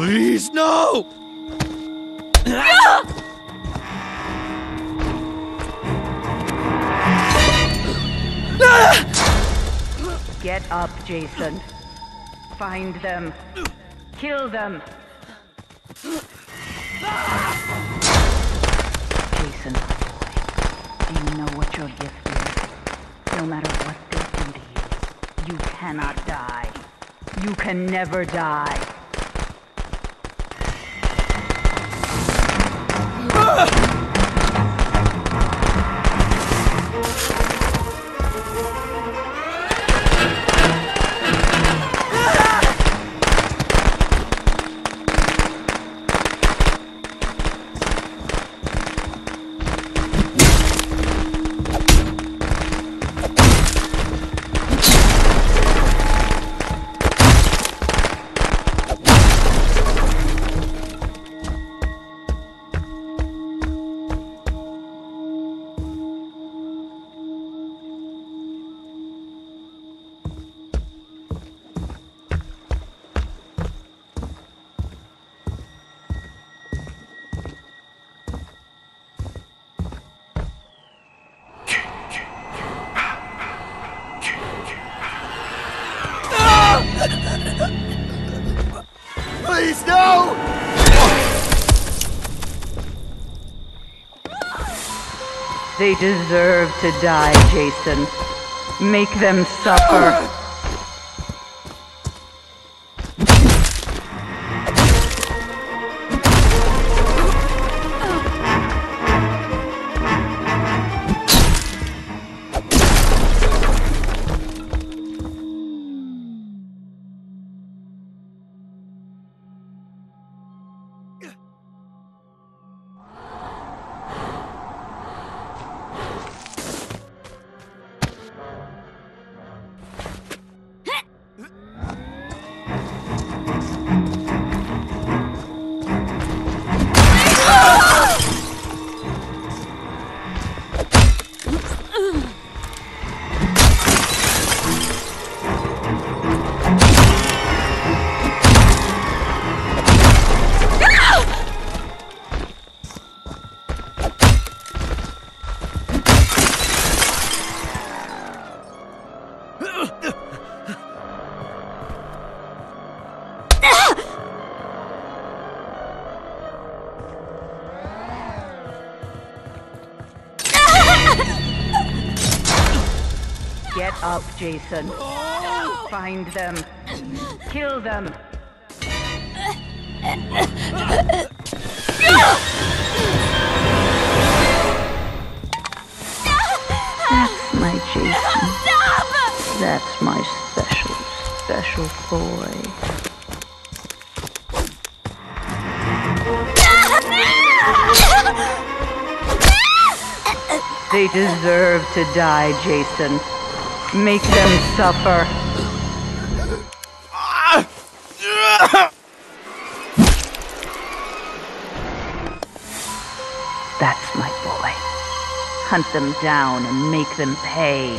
Please, no! Get up, Jason. Find them. Kill them. Jason, do you know what your gift is? No matter what they do to you, you cannot die. You can never die. Please, no! They deserve to die, Jason. Make them suffer. Ah! Up, Jason. Find them. Kill them. That's my Jason. That's my special, special boy. They deserve to die, Jason. Make them suffer. That's my boy. Hunt them down and make them pay.